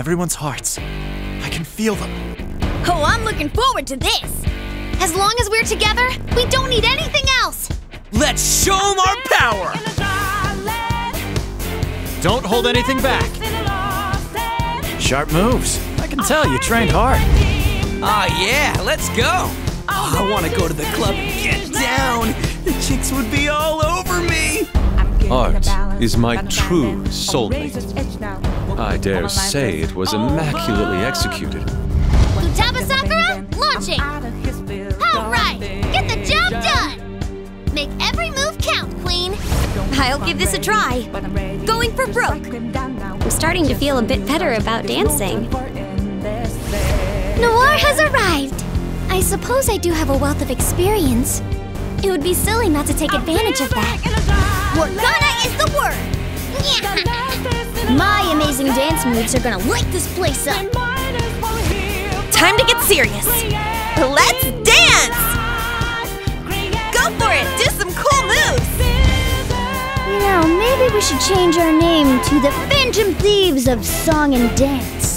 everyone's hearts. I can feel them. Oh, I'm looking forward to this. As long as we're together, we don't need anything else. Let's show them our power! Don't hold anything back. Sharp moves. I can tell you trained hard. Ah, yeah, let's go! Oh, I want to go to the club and get down! The chicks would be all over me! Art is my true soulmate. I dare say it was immaculately executed. Futaba Sakura, launching! Alright, get the job done! Make every move count, Queen! I'll give this a try. Going for broke. I'm starting to feel a bit better about dancing. Noir has arrived! I suppose I do have a wealth of experience. It would be silly not to take advantage of that. Morgana My amazing dance moves are gonna light this place up! Time to get serious. Let's dance! Go for it! Do some cool moves! You know, maybe we should change our name to the Phantom Thieves of Song and Dance.